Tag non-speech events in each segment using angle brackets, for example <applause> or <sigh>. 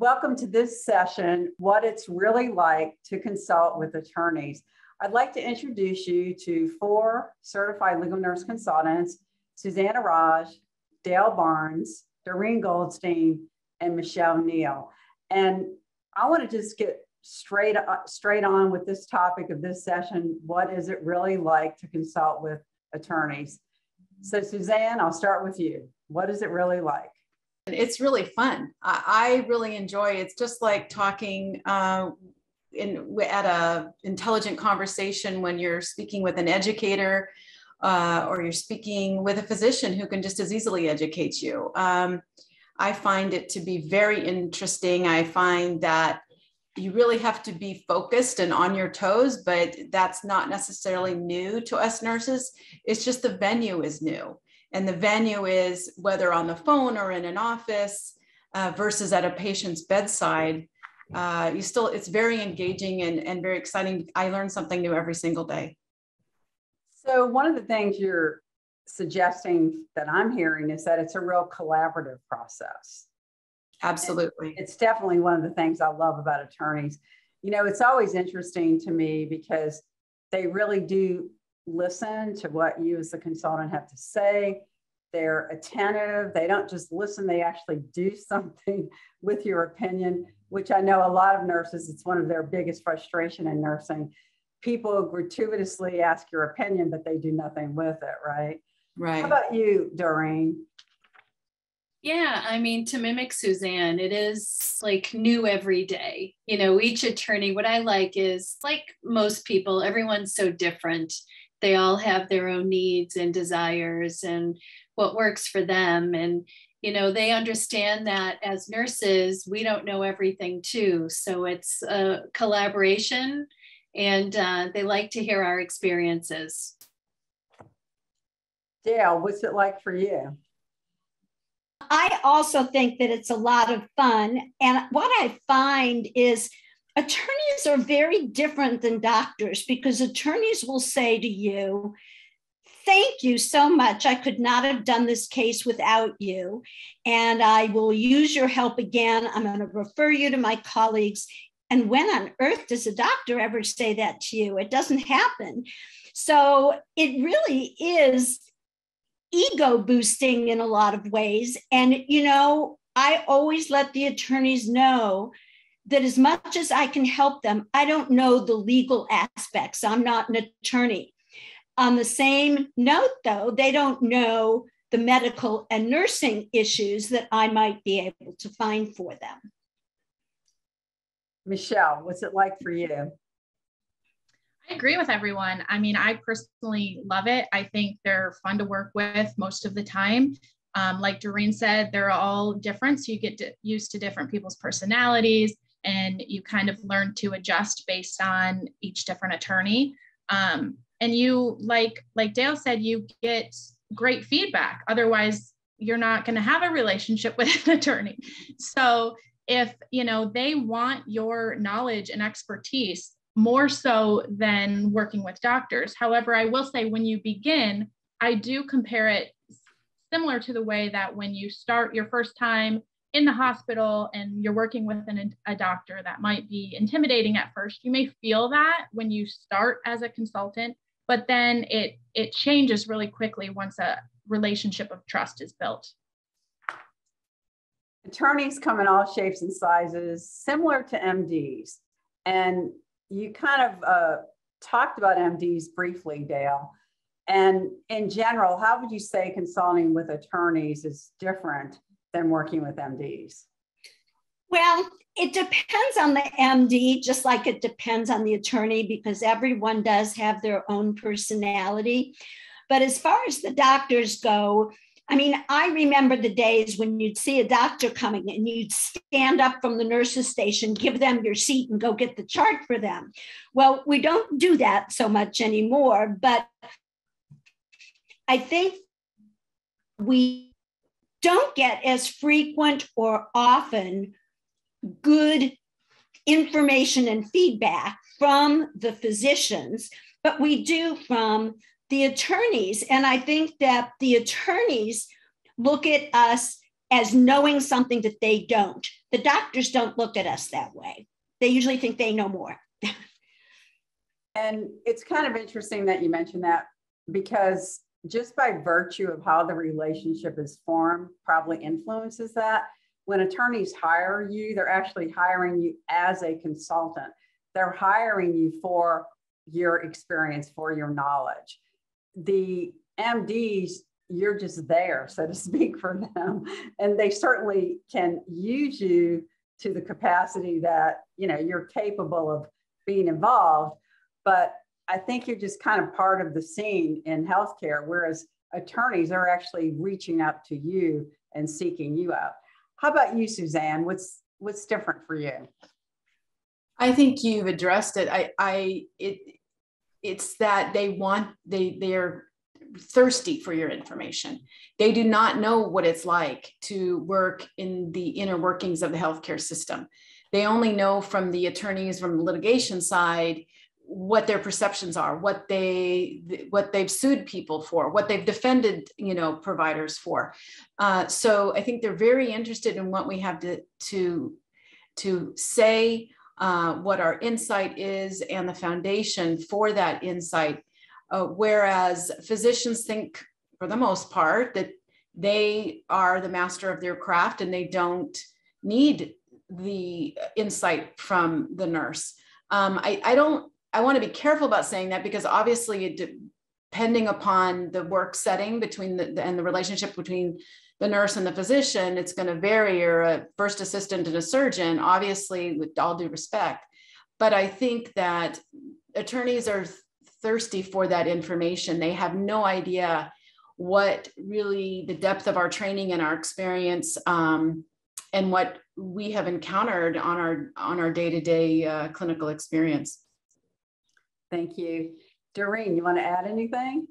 Welcome to this session, What It's Really Like to Consult with Attorneys. I'd like to introduce you to four certified legal nurse consultants, Susanna Raj, Dale Barnes, Doreen Goldstein, and Michelle Neal. And I want to just get straight, uh, straight on with this topic of this session. What is it really like to consult with attorneys? So Suzanne, I'll start with you. What is it really like? It's really fun. I, I really enjoy. It's just like talking uh, in at a intelligent conversation when you're speaking with an educator uh, or you're speaking with a physician who can just as easily educate you. Um, I find it to be very interesting. I find that you really have to be focused and on your toes, but that's not necessarily new to us nurses. It's just the venue is new and the venue is whether on the phone or in an office uh, versus at a patient's bedside uh, you still it's very engaging and, and very exciting. I learn something new every single day. So one of the things you're suggesting that i'm hearing is that it's a real collaborative process. Absolutely. And it's definitely one of the things i love about attorneys. You know it's always interesting to me because they really do listen to what you as the consultant have to say. They're attentive. They don't just listen, they actually do <laughs> something with your opinion, which I know a lot of nurses, it's one of their biggest frustration in nursing. People gratuitously ask your opinion, but they do nothing with it, right? Right. How about you, Doreen? Yeah, I mean, to mimic Suzanne, it is like new every day. You know, each attorney, what I like is like most people, everyone's so different they all have their own needs and desires and what works for them. And you know they understand that as nurses we don't know everything too. So it's a collaboration and uh, they like to hear our experiences. Dale what's it like for you? I also think that it's a lot of fun. And what i find is attorneys are very different than doctors because attorneys will say to you, Thank you so much. I could not have done this case without you. And I will use your help again. I'm going to refer you to my colleagues. And when on earth does a doctor ever say that to you? It doesn't happen. So it really is ego boosting in a lot of ways. And, you know, I always let the attorneys know that as much as I can help them, I don't know the legal aspects. I'm not an attorney. On the same note, though, they don't know the medical and nursing issues that I might be able to find for them. Michelle, what's it like for you? I agree with everyone. I mean, I personally love it. I think they're fun to work with most of the time. Um, like Doreen said, they're all different. So you get to, used to different people's personalities and you kind of learn to adjust based on each different attorney. Um, and you, like like Dale said, you get great feedback. Otherwise, you're not going to have a relationship <laughs> with an attorney. So if you know they want your knowledge and expertise more so than working with doctors. However, I will say when you begin, I do compare it similar to the way that when you start your first time in the hospital and you're working with an, a doctor that might be intimidating at first you may feel that when you start as a consultant but then it it changes really quickly once a relationship of trust is built. Attorneys come in all shapes and sizes similar to mds and you kind of uh, talked about mds briefly dale. And in general how would you say consulting with attorneys is different than working with MDs? Well, it depends on the MD, just like it depends on the attorney, because everyone does have their own personality. But as far as the doctors go, I mean, I remember the days when you'd see a doctor coming and you'd stand up from the nurse's station, give them your seat, and go get the chart for them. Well, we don't do that so much anymore, but I think we don't get as frequent or often good information and feedback from the physicians, but we do from the attorneys. And I think that the attorneys look at us as knowing something that they don't. The doctors don't look at us that way. They usually think they know more. <laughs> and it's kind of interesting that you mentioned that because just by virtue of how the relationship is formed, probably influences that. When attorneys hire you, they're actually hiring you as a consultant. They're hiring you for your experience, for your knowledge. The MDs, you're just there, so to <laughs> speak, for them. And they certainly can use you to the capacity that you know you're capable of being involved. But I think you're just kind of part of the scene in healthcare, whereas attorneys are actually reaching out to you and seeking you out. How about you, Suzanne? What's what's different for you? I think you've addressed it. I, I, it, it's that they want they they're thirsty for your information. They do not know what it's like to work in the inner workings of the healthcare system. They only know from the attorneys from the litigation side what their perceptions are what they what they've sued people for what they've defended you know providers for. Uh, so i think they're very interested in what we have to to to say uh, what our insight is and the foundation for that insight. Uh, whereas physicians think for the most part that they are the master of their craft and they don't need the insight from the nurse. Um, I, I don't I want to be careful about saying that because obviously, depending upon the work setting between the and the relationship between the nurse and the physician, it's going to vary. Or a first assistant and a surgeon, obviously, with all due respect. But I think that attorneys are thirsty for that information. They have no idea what really the depth of our training and our experience um, and what we have encountered on our on our day-to-day uh, clinical experience. Thank you. Doreen, you want to add anything?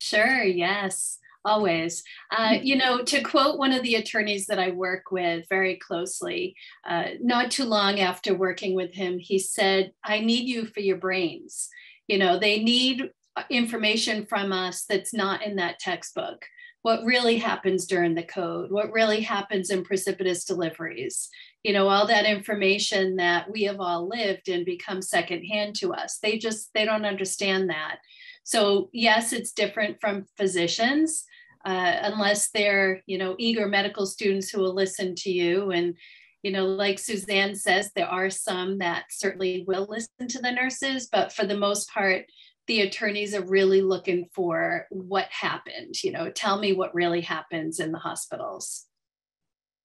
Sure, yes, always. Uh, you know, to quote one of the attorneys that I work with very closely, uh, not too long after working with him, he said, I need you for your brains. You know, they need information from us that's not in that textbook what really happens during the code, what really happens in precipitous deliveries, you know, all that information that we have all lived and become secondhand to us. They just, they don't understand that. So yes, it's different from physicians, uh, unless they're, you know, eager medical students who will listen to you. And, you know, like Suzanne says, there are some that certainly will listen to the nurses, but for the most part, the attorneys are really looking for what happened. You know, tell me what really happens in the hospitals.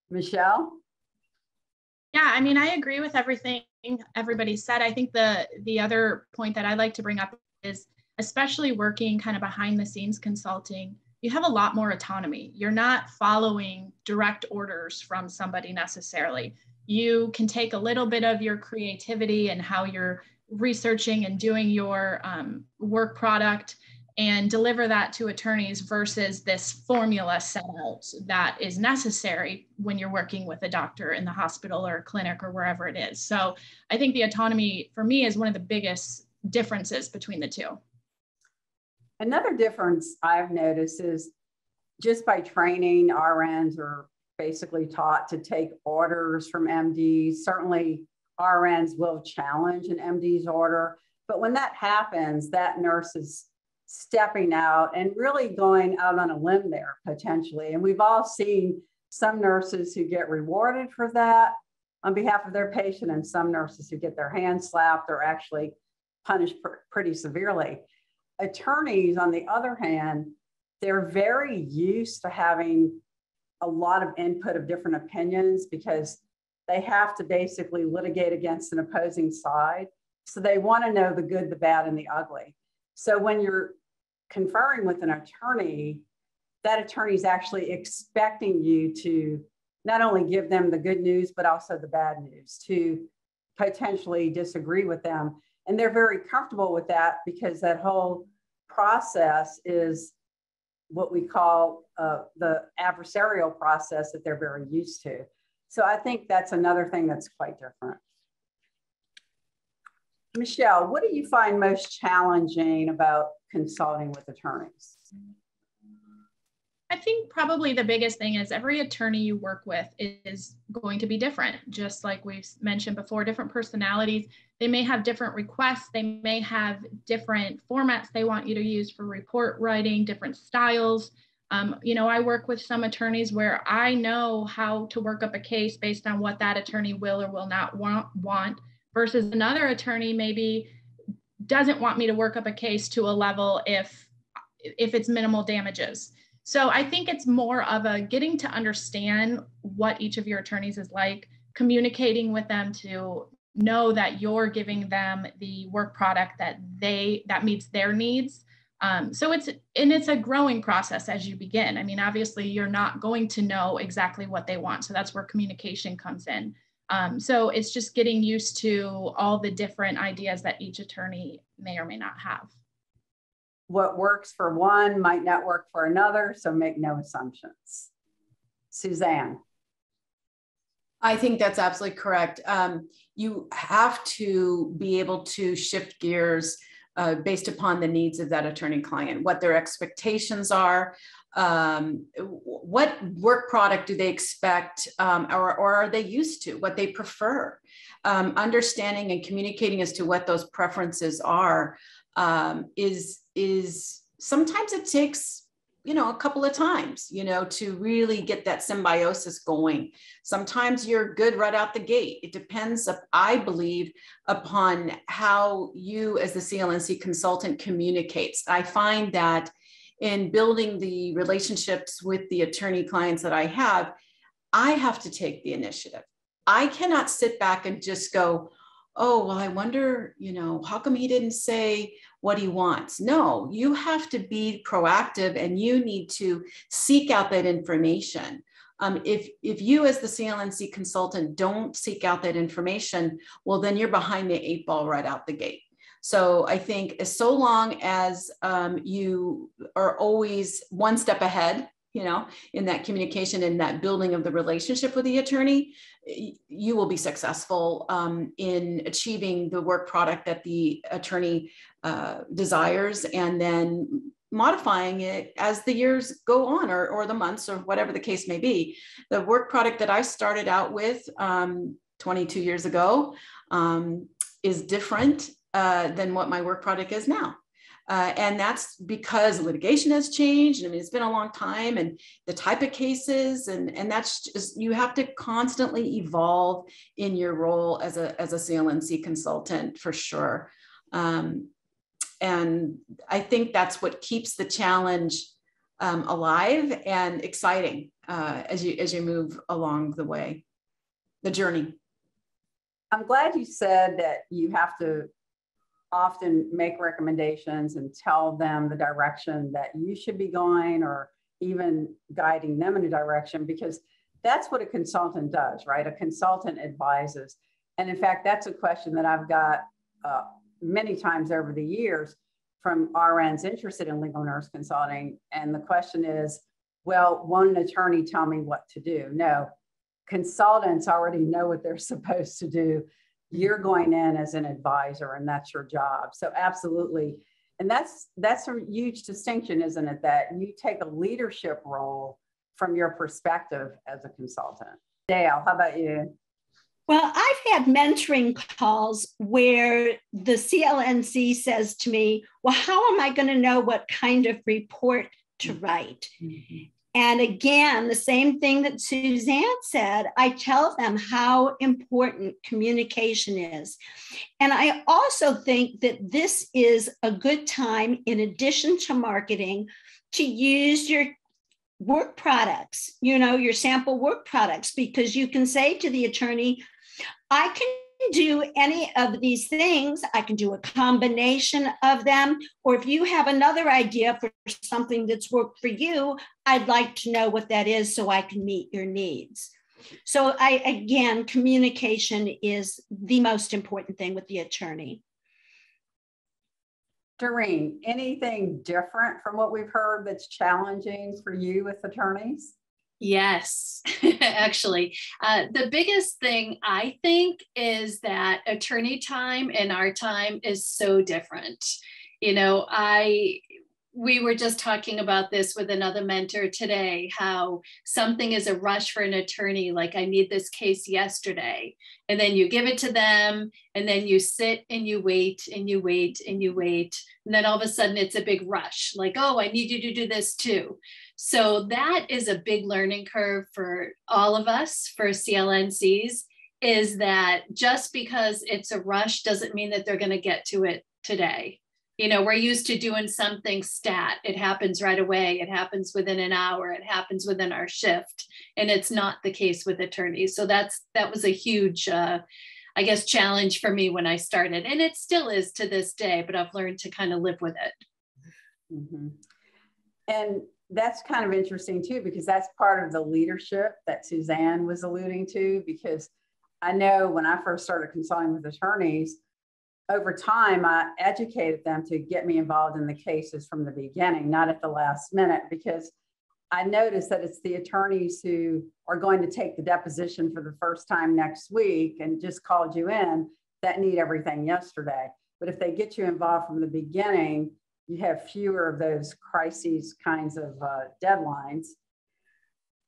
Michelle? Yeah, I mean, I agree with everything everybody said. I think the the other point that I'd like to bring up is especially working kind of behind the scenes consulting, you have a lot more autonomy. You're not following direct orders from somebody necessarily. You can take a little bit of your creativity and how you're researching and doing your um, work product and deliver that to attorneys versus this formula set out that is necessary when you're working with a doctor in the hospital or clinic or wherever it is. So I think the autonomy for me is one of the biggest differences between the two. Another difference I've noticed is just by training, RNs are basically taught to take orders from MDs. Certainly, RNs will challenge an MD's order. But when that happens, that nurse is stepping out and really going out on a limb there potentially. And we've all seen some nurses who get rewarded for that on behalf of their patient, and some nurses who get their hands slapped or actually punished pr- pretty severely. Attorneys, on the other hand, they're very used to having a lot of input of different opinions because they have to basically litigate against an opposing side. So they want to know the good, the bad, and the ugly. So when you're conferring with an attorney, that attorney is actually expecting you to not only give them the good news, but also the bad news, to potentially disagree with them. And they're very comfortable with that because that whole process is what we call uh, the adversarial process that they're very used to. So I think that's another thing that's quite different. Michelle, what do you find most challenging about consulting with attorneys? I think probably the biggest thing is every attorney you work with is going to be different. Just like we've mentioned before, different personalities. They may have different requests. They may have different formats they want you to use for report writing, different styles. Um, you know, I work with some attorneys where I know how to work up a case based on what that attorney will or will not want, want versus another attorney maybe doesn't want me to work up a case to a level if if it's minimal damages so I think it's more of a getting to understand what each of your attorneys is like, communicating with them to know that you're giving them the work product that they that meets their needs. Um, so it's and it's a growing process as you begin. I mean, obviously you're not going to know exactly what they want, so that's where communication comes in. Um, so it's just getting used to all the different ideas that each attorney may or may not have what works for one might not work for another, so make no assumptions. Suzanne. I think that's absolutely correct. Um, you have to be able to shift gears uh, based upon the needs of that attorney client, what their expectations are, um, what work product do they expect um, or, or, are they used to, what they prefer. Um, understanding and communicating as to what those preferences are um, is is sometimes it takes you know a couple of times you know to really get that symbiosis going. Sometimes you're good right out the gate. It depends i believe upon how you as the clnc consultant communicates. I find that in building the relationships with the attorney clients that i have i have to take the initiative. I cannot sit back and just go oh well i wonder you know how come he didn't say what he wants. No, you have to be proactive and you need to seek out that information. Um, if, if you as the CLNC consultant don't seek out that information, well, then you're behind the eight ball right out the gate. So I think so long as um, you are always one step ahead, you know, in that communication and that building of the relationship with the attorney, you will be successful um, in achieving the work product that the attorney uh, desires and then modifying it as the years go on or, or the months or whatever the case may be. The work product that I started out with um, 22 years ago um, is different uh, than what my work product is now. Uh, and that's because litigation has changed. I mean, it's been a long time and the type of cases, and, and that's just, you have to constantly evolve in your role as a, as a CLNC consultant for sure. Um, and I think that's what keeps the challenge um, alive and exciting uh, as you as you move along the way, the journey. I'm glad you said that you have to often make recommendations and tell them the direction that you should be going or even guiding them in a direction because that's what a consultant does, right? A consultant advises. And in fact, that's a question that I've got uh, many times over the years from RNs interested in legal nurse consulting. And the question is, well, won't an attorney tell me what to do? No, consultants already know what they're <laughs> supposed to do you're going in as an advisor and that's your job. So absolutely. And that's that's a huge distinction isn't it that you take a leadership role from your perspective as a consultant? Dale how about you? Well i've had mentoring calls where the clnc says to me well how am i going to know what kind of report to write? Mm-hmm. And again, the same thing that Suzanne said, I tell them how important communication is. And I also think that this is a good time, in addition to marketing, to use your work products, you know, your sample work products, because you can say to the attorney, I can do any of these things. I can do a combination of them. Or if you have another idea for something that's worked for you, I'd like to know what that is so I can meet your needs. So I again, communication is the most important thing with the attorney. Doreen, anything different from what we've heard that's challenging for you with attorneys? Yes, <laughs> actually. Uh, the biggest thing I think is that attorney time and our time is so different. You know, I we were just talking about this with another mentor today how something is a rush for an attorney like i need this case yesterday. And then you give it to them and then you sit and you wait and you wait and you wait and then all of a sudden it's a big rush like oh i need you to do this too. So that is a big learning curve for all of us for clncs is that just because it's a rush doesn't mean that they're going to get to it today you know we're used to doing something stat. It happens right away. It happens within an hour. It happens within our shift. And it's not the case with attorneys. So that's that was a huge uh, i guess challenge for me when i started. And it still is to this day but i've learned to kind of live with it. Mm-hmm. and that's kind of interesting too because that's part of the leadership that suzanne was alluding to because i know when i first started consulting with attorneys over time, I educated them to get me involved in the cases from the beginning, not at the last minute, because I noticed that it's the attorneys who are going to take the deposition for the first time next week and just called you in that need everything yesterday. But if they get you involved from the beginning, you have fewer of those crises kinds of uh, deadlines.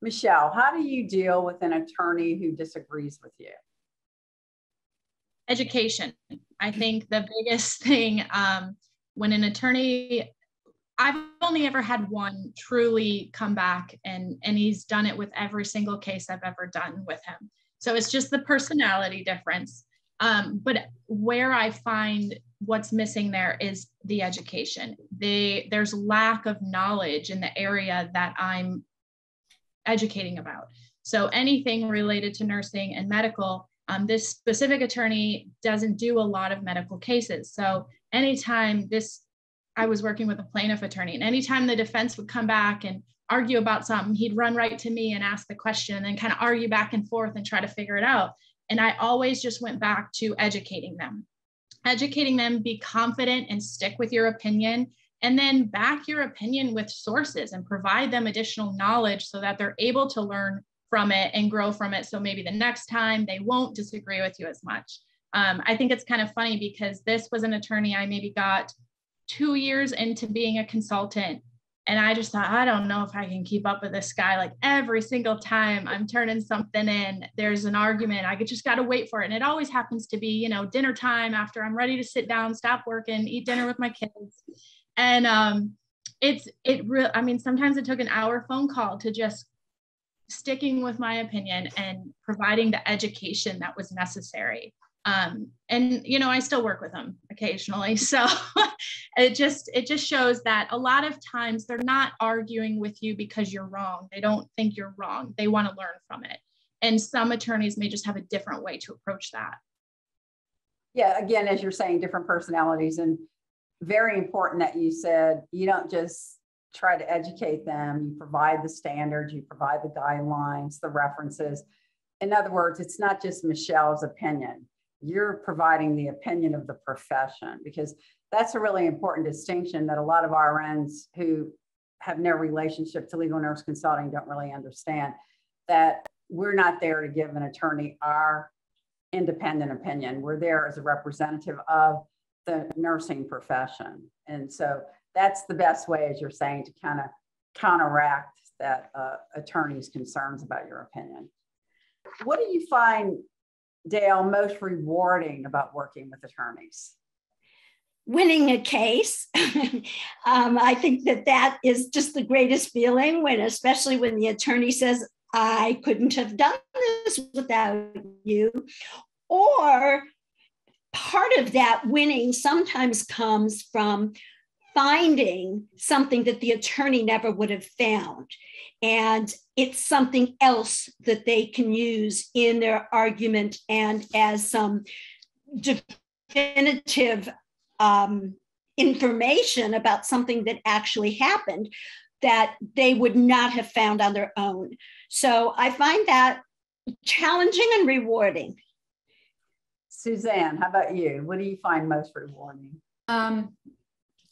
Michelle, how do you deal with an attorney who disagrees with you? Education. I think the biggest <laughs> thing um, when an attorney, I've only ever had one truly come back, and and he's done it with every single case I've ever done with him. So it's just the personality difference. Um, but where I find what's missing there is the education. They there's lack of knowledge in the area that I'm educating about. So anything related to nursing and medical, um, this specific attorney doesn't do a lot of medical cases. So anytime this, I was working with a plaintiff attorney, and anytime the defense would come back and argue about something, he'd run right to me and ask the question and then kind of argue back and forth and try to figure it out. And I always just went back to educating them, educating them, be confident and stick with your opinion. And then back your opinion with sources and provide them additional knowledge so that they're able to learn from it and grow from it. So maybe the next time they won't disagree with you as much. Um, I think it's kind of funny because this was an attorney I maybe got two years into being a consultant. And I just thought, I don't know if I can keep up with this guy. Like every single time I'm turning something in, there's an argument. I just got to wait for it. And it always happens to be, you know, dinner time after I'm ready to sit down, stop working, eat dinner with my kids. And um, it's, it real. I mean, sometimes it took an hour phone call to just sticking with my opinion and providing the education that was necessary. Um, and you know i still work with them occasionally. So <laughs> it just it just shows that a lot of times they're not arguing with you because you're wrong. They don't think you're wrong. They want to learn from it. And some attorneys may just have a different way to approach that. Yeah again as you're saying different personalities. And very important that you said you don't just try to educate them. You provide the standards, you provide the guidelines, the references. In other words, it's not just Michelle's opinion. You're providing the opinion of the profession because that's a really important distinction that a lot of RNs who have no relationship to legal nurse consulting don't really understand that we're not there to give an attorney our independent opinion. We're there as a representative of the nursing profession. And so that's the best way, as you're saying, to kind of counteract that uh, attorney's concerns about your opinion. What do you find, Dale, most rewarding about working with attorneys? Winning a case. <laughs> um, I think that that is just the greatest feeling when, especially when the attorney says, I couldn't have done this without you. Or part of that winning sometimes comes from finding something that the attorney never would have found. And it's something else that they can use in their argument and as some definitive um, information about something that actually happened that they would not have found on their own. So I find that challenging and rewarding. Suzanne, how about you? What do you find most rewarding? Um,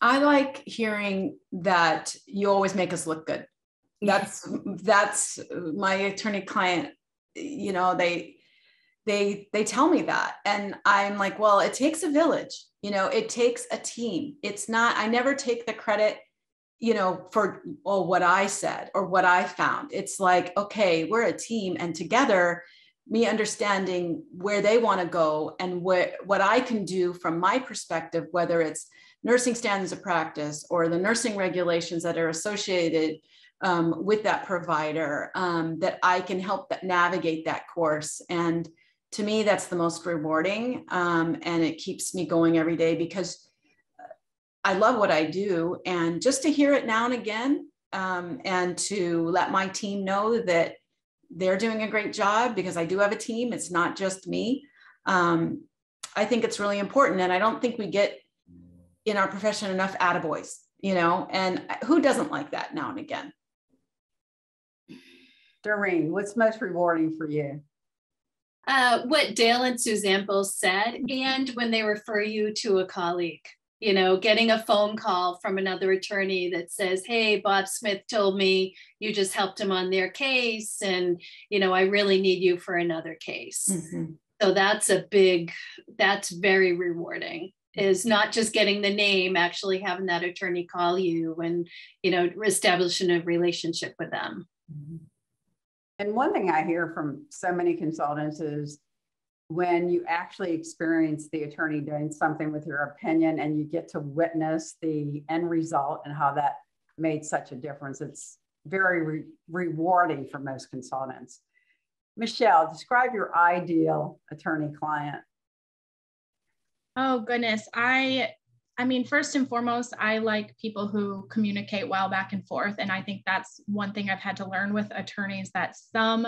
I like hearing that you always make us look good. That's that's my attorney client. You know, they they they tell me that, and I'm like, well, it takes a village. You know, it takes a team. It's not. I never take the credit you know, for oh, what I said or what I found. It's like, okay, we're a team and together, me understanding where they want to go and what, what I can do from my perspective, whether it's nursing standards of practice or the nursing regulations that are associated um, with that provider, um, that I can help that navigate that course. And to me, that's the most rewarding. Um, and it keeps me going every day because I love what I do. And just to hear it now and again um, and to let my team know that they're doing a great job because I do have a team, it's not just me. Um, I think it's really important. And I don't think we get in our profession enough attaboys, you know, and who doesn't like that now and again? Doreen, what's most rewarding for you? Uh, what Dale and Suzanne both said, and when they refer you to a colleague you know, getting a phone call from another attorney that says, Hey, Bob Smith told me you just helped him on their case. And, you know, I really need you for another case. Mm-hmm. So that's a big, that's very rewarding is not just getting the name, actually having that attorney call you and, you know, establishing a relationship with them. Mm-hmm. And one thing I hear from so many consultants is when you actually experience the attorney doing something with your opinion and you get to witness the end result and how that made such a difference, it's very re- rewarding for most consultants. Michelle, describe your ideal attorney client. Oh goodness, I I mean, first and foremost, I like people who communicate well back and forth. And I think that's one thing I've had to learn with attorneys that some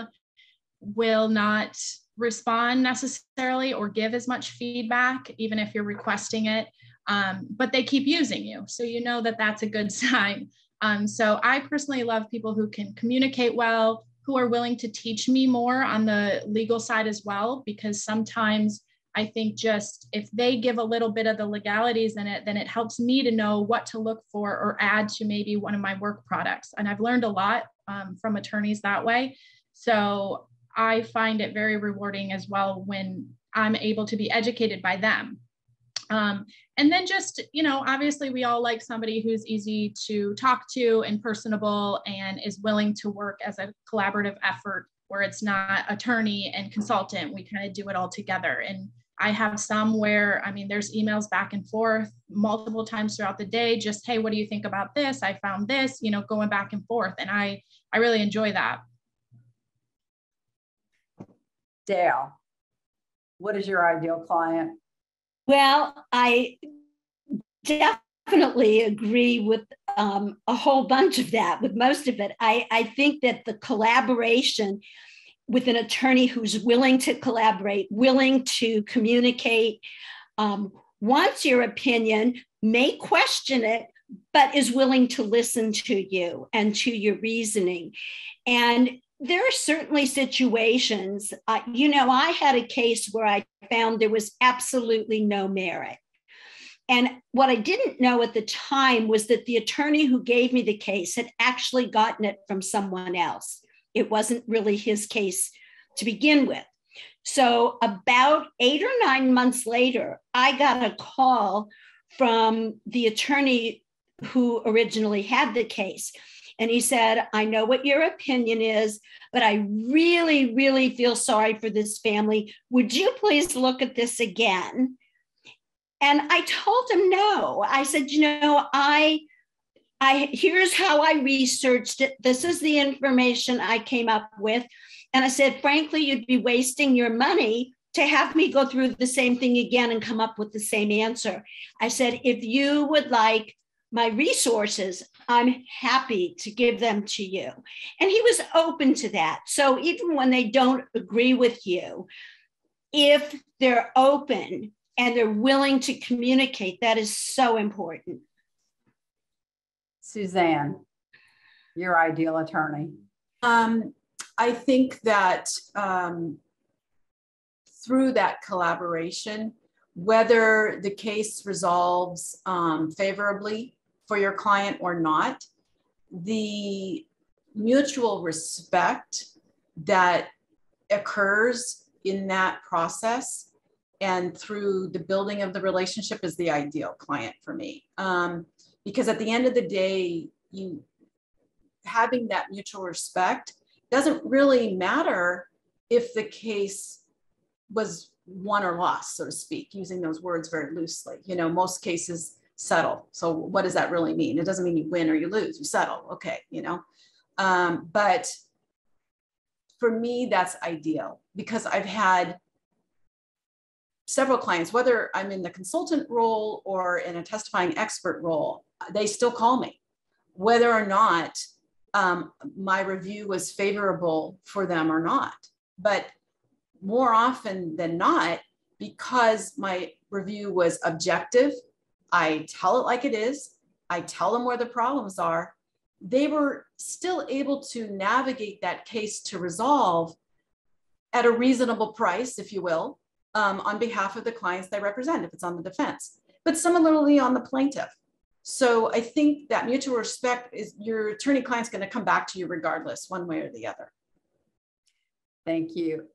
will not respond necessarily or give as much feedback, even if you're requesting it. Um, but they keep using you. So you know that that's a good <laughs> sign. Um, so I personally love people who can communicate well, who are willing to teach me more on the legal side as well, because sometimes I think just if they give a little bit of the legalities in it, then it helps me to know what to look for or add to maybe one of my work products. And I've learned a lot um, from attorneys that way. So I find it very rewarding as well when I'm able to be educated by them. Um, and then just, you know, obviously we all like somebody who's easy to talk to and personable and is willing to work as a collaborative effort where it's not attorney and consultant. We kind of do it all together. And I have some where, I mean, there's emails back and forth multiple times throughout the day, just, hey, what do you think about this? I found this, you know, going back and forth. And I, I really enjoy that. Dale, what is your ideal client? Well, I definitely agree with um, a whole bunch of that, with most of it. I, I think that the collaboration with an attorney who's willing to collaborate, willing to communicate, um, wants your opinion, may question it, but is willing to listen to you and to your reasoning. And there are certainly situations, uh, you know, I had a case where I found there was absolutely no merit. And what I didn't know at the time was that the attorney who gave me the case had actually gotten it from someone else. It wasn't really his case to begin with. So, about eight or nine months later, I got a call from the attorney who originally had the case. And he said, I know what your opinion is, but I really, really feel sorry for this family. Would you please look at this again? And I told him no. I said, you know, I I here's how I researched it. This is the information I came up with. And I said, frankly, you'd be wasting your money to have me go through the same thing again and come up with the same answer. I said, if you would like my resources, I'm happy to give them to you. And he was open to that. So even when they don't agree with you, if they're open and they're willing to communicate, that is so important. Suzanne, your ideal attorney. Um, I think that um, through that collaboration, whether the case resolves um, favorably for your client or not, the mutual respect that occurs in that process and through the building of the relationship is the ideal client for me. Um, because at the end of the day, you having that mutual respect doesn't really matter if the case was won or lost, so to speak, using those words very loosely. You know, most cases settle. So what does that really mean? It doesn't mean you win or you lose, you settle. Okay, you know. Um, but for me, that's ideal because I've had several clients, whether I'm in the consultant role or in a testifying expert role, they still call me, whether or not um, my review was favorable for them or not. But more often than not, because my review was objective, I tell it like it is, I tell them where the problems are, they were still able to navigate that case to resolve at a reasonable price, if you will, um, on behalf of the clients they represent, if it's on the defense, but similarly on the plaintiff. So I think that mutual respect is your attorney client's going to come back to you regardless, one way or the other. Thank you.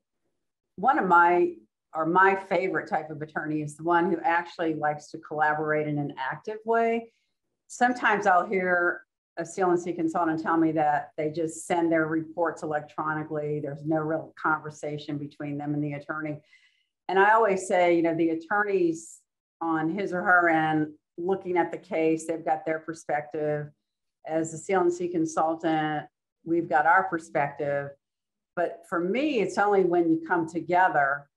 One of my or my favorite type of attorney is the one who actually likes to collaborate in an active way. Sometimes I'll hear a CLNC consultant tell me that they just send their reports electronically. There's no real conversation between them and the attorney. And I always say, you know, the attorneys on his or her end looking at the case, they've got their perspective. As a CLNC consultant, we've got our perspective. But for me, it's only when you come together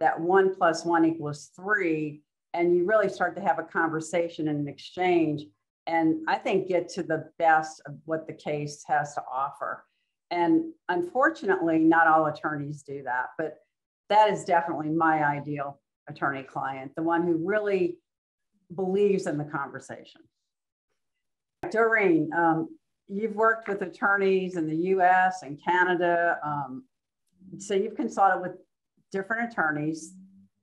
that one plus one equals three, and you really start to have a conversation and an exchange and I think get to the best of what the case has to offer. And unfortunately, not all attorneys do that, but that is definitely my ideal attorney client, the one who really believes in the conversation. Doreen, um, you've worked with attorneys in the US and Canada. Um, so you've consulted with different attorneys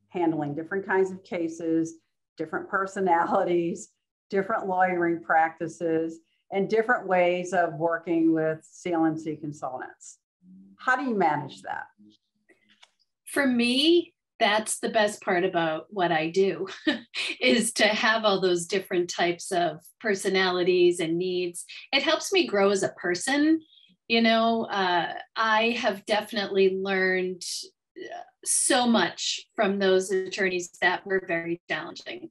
handling different kinds of cases, different personalities, different lawyering practices, and different ways of working with CLNC consultants. How do you manage that? For me, that's the best part about what I do <laughs> is to have all those different types of personalities and needs. It helps me grow as a person. You know, uh, I have definitely learned uh, so much from those attorneys that were very challenging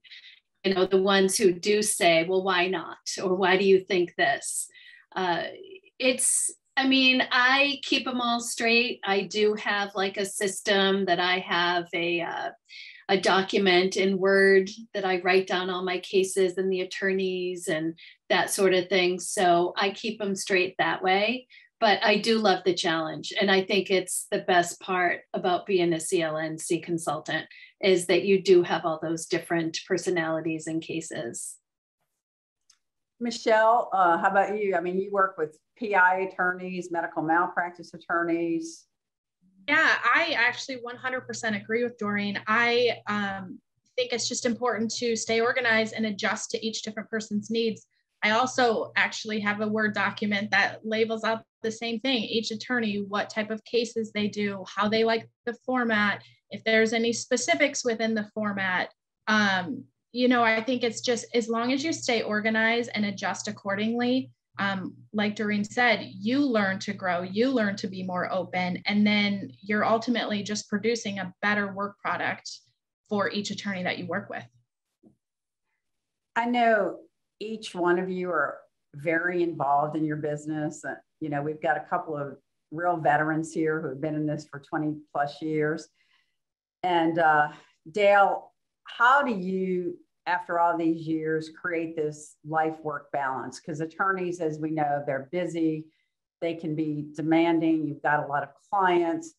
you know the ones who do say well why not or why do you think this uh, it's i mean i keep them all straight i do have like a system that i have a uh, a document in word that i write down all my cases and the attorneys and that sort of thing so i keep them straight that way but I do love the challenge. And I think it's the best part about being a CLNC consultant is that you do have all those different personalities and cases. Michelle, uh, how about you? I mean, you work with PI attorneys, medical malpractice attorneys. Yeah, I actually 100% agree with Doreen. I um, think it's just important to stay organized and adjust to each different person's needs. I also actually have a Word document that labels out the same thing each attorney, what type of cases they do, how they like the format, if there's any specifics within the format. Um, you know, I think it's just as long as you stay organized and adjust accordingly. Um, like Doreen said, you learn to grow, you learn to be more open, and then you're ultimately just producing a better work product for each attorney that you work with. I know each one of you are very involved in your business. You know, we've got a couple of real veterans here who have been in this for 20 plus years. And uh, Dale, how do you, after all these years, create this life work balance? Because attorneys, as we know, they're busy, they can be demanding, you've got a lot of clients.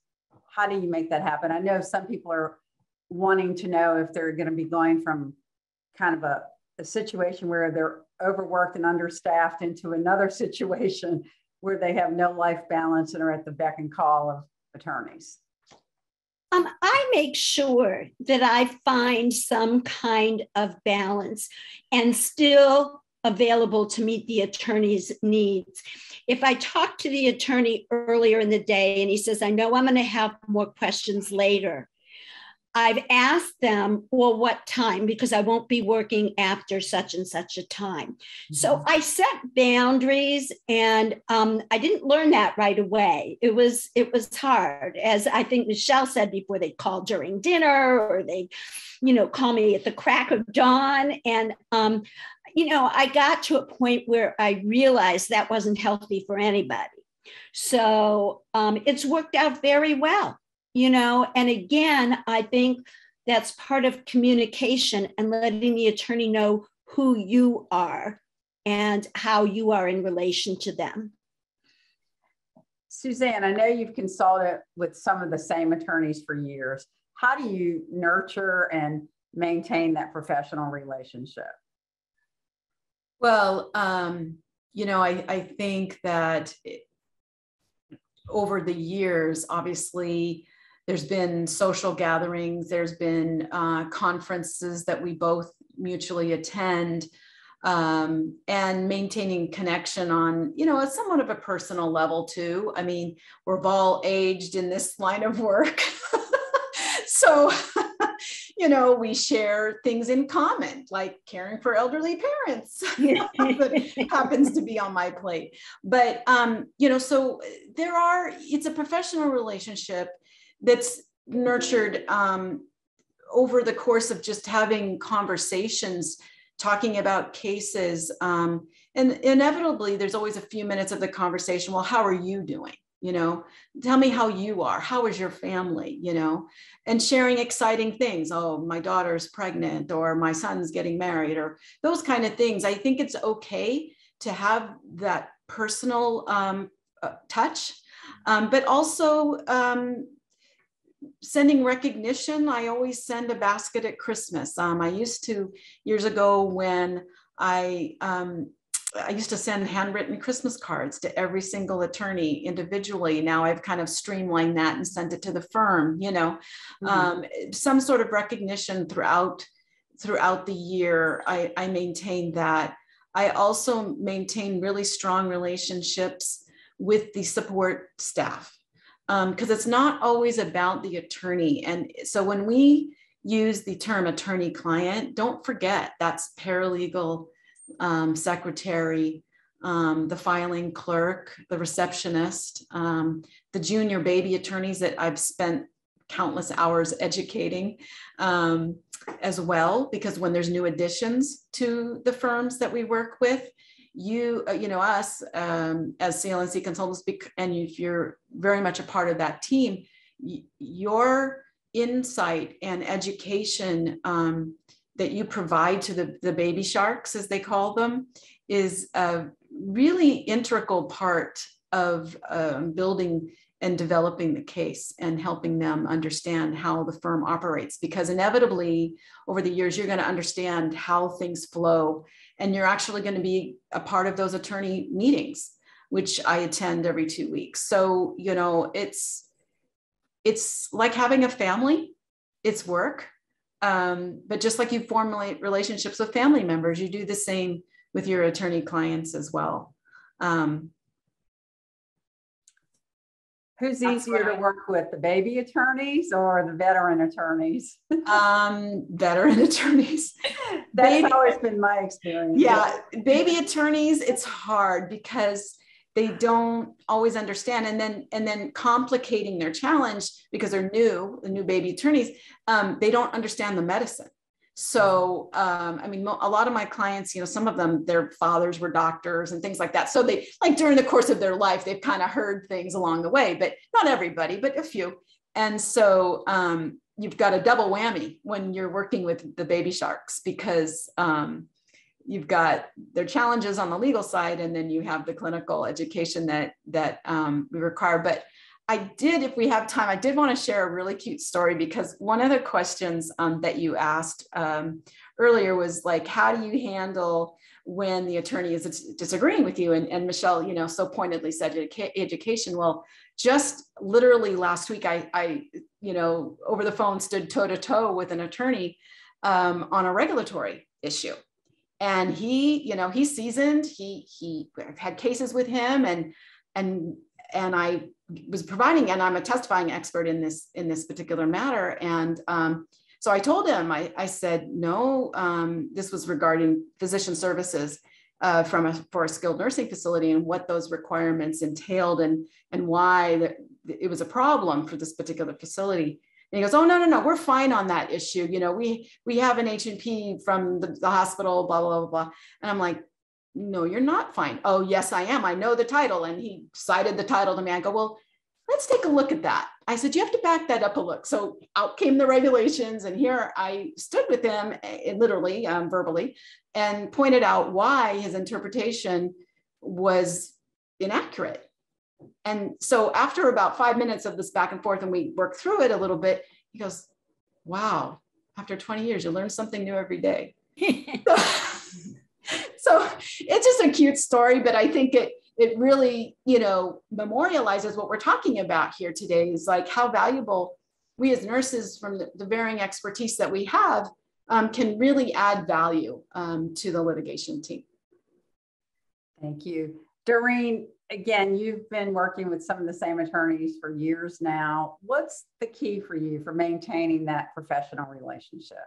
How do you make that happen? I know some people are wanting to know if they're going to be going from kind of a a situation where they're overworked and understaffed into another <laughs> situation where they have no life balance and are at the beck and call of attorneys? Um, I make sure that I find some kind of balance and still available to meet the attorney's needs. If I talk to the attorney earlier in the day and he says, I know I'm going to have more questions later, I've asked them, well, what time? Because I won't be working after such and such a time. Mm-hmm. So I set boundaries, and um, I didn't learn that right away. It was it was hard, as I think Michelle said before. They call during dinner, or they, you know, call me at the crack of dawn, and um, you know, I got to a point where I realized that wasn't healthy for anybody. So um, it's worked out very well you know? And again i think that's part of communication and letting the attorney know who you are and how you are in relation to them. Suzanne i know you've consulted with some of the same attorneys for years. How do you nurture and maintain that professional relationship? Well um, you know I, I think that it, over the years obviously there's been social gatherings, there's been uh, conferences that we both mutually attend, um, and maintaining connection on, you know, a somewhat of a personal level too. I mean, we're all aged in this line of work. <laughs> so, <laughs> you know, we share things in common, like caring for elderly parents <laughs> that happens to be on my plate. But, um, you know, so there are, it's a professional relationship that's nurtured um, over the course of just having conversations, talking about cases. Um, and inevitably, there's always a few minutes of the conversation. Well, how are you doing? You know, tell me how you are. How is your family? You know, and sharing exciting things. Oh, my daughter's pregnant, or my son's getting married, or those kind of things. I think it's okay to have that personal um, uh, touch, um, but also um, sending recognition, I always send a basket at Christmas. Um, I used to years ago when I um, I used to send handwritten Christmas cards to every single attorney individually. Now I've kind of streamlined that and sent it to the firm. You know, mm-hmm. um, some sort of recognition throughout throughout the year. I, I maintain that. I also maintain really strong relationships with the support staff because um, it's not always about the attorney. And so when we use the term attorney client, don't forget that's paralegal, um, secretary, um, the filing clerk, the receptionist, um, the junior baby attorneys that I've spent countless hours educating um, as well, because when there's new additions to the firms that we work with, you, uh, you know, us um, as CLNC consultants, and if you're very much a part of that team, your insight and education um, that you provide to the, the baby sharks, as they call them, is a really integral part of um, building and developing the case and helping them understand how the firm operates. Because inevitably, over the years, you're going to understand how things flow and you're actually going to be a part of those attorney meetings which i attend every two weeks. So you know it's it's like having a family. It's work. Um, but just like you formulate relationships with family members you do the same with your attorney clients as well. Um, Who's easier to work with, the baby attorneys or the veteran attorneys? <laughs> um, veteran <laughs> attorneys. That's baby, always been my experience. Yeah, baby attorneys, it's hard because they don't always understand and then and then complicating their challenge because they're new the new baby attorneys um, they don't understand the medicine so, um, I mean, a lot of my clients, you know, some of them, their fathers were doctors and things like that. So they, like during the course of their life, they've kind of heard things along the way, but not everybody, but a few. And so um, you've got a double whammy when you're working with the baby sharks because um, you've got their challenges on the legal side, and then you have the clinical education that that um, we require. But I did, if we have time, I did want to share a really cute story because one of the questions um, that you asked um, earlier was like, how do you handle when the attorney is disagreeing with you? And, and Michelle, you know, so pointedly said education. Well, just literally last week, I, I, you know, over the phone stood toe to toe with an attorney um, on a regulatory issue. And he, you know, he's seasoned. He he had cases with him, and and and I was providing, and I'm a testifying expert in this in this particular matter. And um, so I told him, I, I said, no, um, this was regarding physician services uh, from a, for a skilled nursing facility and what those requirements entailed and, and why it was a problem for this particular facility. And he goes, oh, no, no, no, we're fine on that issue. You know, we, we have an H&P from the, the hospital, blah, blah, blah, blah. And I'm like, no, you're not fine. Oh, yes, I am. I know the title. And he cited the title to me. I go, well, let's take a look at that. I said, you have to back that up a look. So out came the regulations. And here I stood with him, eh, literally, um, verbally, and pointed out why his interpretation was inaccurate. And so after about five minutes of this back and forth, and we worked through it a little bit, he goes, wow, after 20 years, you learn something new every day. so, <laughs> <laughs> <laughs> so it's just a cute story, but I think it it really, you know, memorializes what we're talking about here today is like how valuable we as nurses from the, the varying expertise that we have um, can really add value um, to the litigation team. Thank you. Doreen, again, you've been working with some of the same attorneys for years now. What's the key for you for maintaining that professional relationship?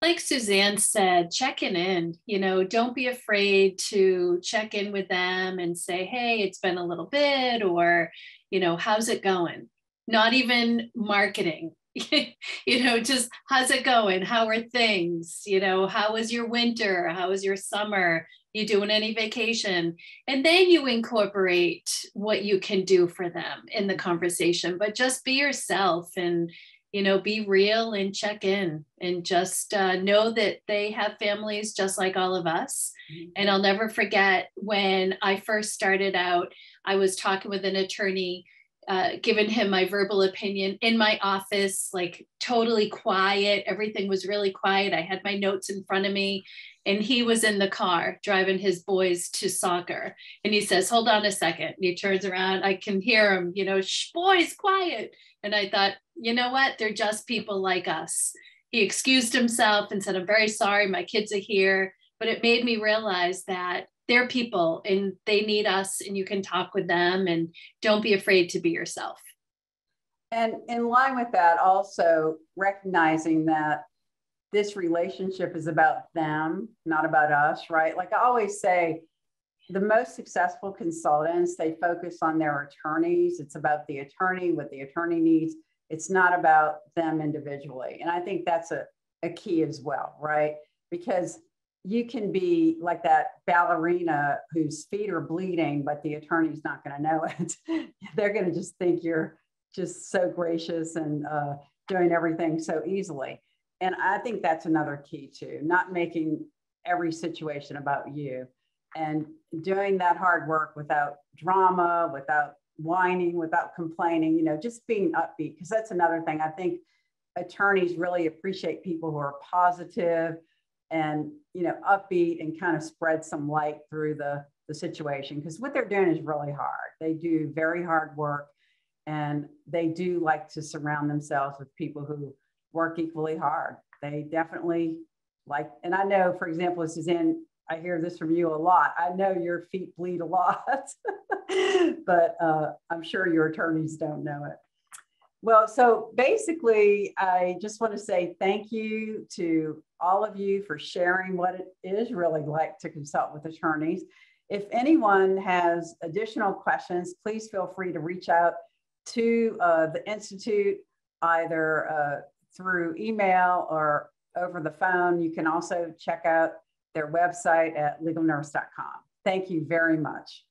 Like Suzanne said, checking in, you know, don't be afraid to check in with them and say, hey, it's been a little bit, or, you know, how's it going? Not even marketing, <laughs> you know, just how's it going? How are things? You know, how was your winter? How was your summer? You doing any vacation? And then you incorporate what you can do for them in the conversation, but just be yourself and, you know be real and check in and just uh, know that they have families just like all of us. Mm-hmm. and i'll never forget when i first started out i was talking with an attorney uh, giving him my verbal opinion in my office like totally quiet. Everything was really quiet. I had my notes in front of me and he was in the car driving his boys to soccer and he says hold on a second and he turns around i can hear him you know Shh, boys quiet and i thought you know what? They're just people like us. He excused himself and said, I'm very sorry, my kids are here. But it made me realize that they're people and they need us, and you can talk with them and don't be afraid to be yourself. And in line with that, also recognizing that this relationship is about them, not about us, right? Like I always say, the most successful consultants, they focus on their attorneys. It's about the attorney, what the attorney needs. It's not about them individually. And I think that's a, a key as well, right? Because you can be like that ballerina whose feet are bleeding, but the attorney's not going to know <laughs> it. They're going to just think you're just so gracious and uh, doing everything so easily. And I think that's another key too, not making every situation about you and doing that hard work without drama, without whining, without complaining, you know, just being upbeat. Because that's another thing. I think attorneys really appreciate people who are positive and, you know, upbeat and kind of spread some light through the, the situation. Because what they're doing is really hard. They do very hard work and they do like to surround themselves with people who work equally hard. They definitely like, and I know, for example, Suzanne, I hear this from you a lot. I know your feet bleed a lot, <laughs> but uh, I'm sure your attorneys don't know it. Well, so basically, I just want to say thank you to all of you for sharing what it is really like to consult with attorneys. If anyone has additional questions, please feel free to reach out to uh, the Institute either uh, through email or over the phone. You can also check out their website at legalnurse.com. Thank you very much.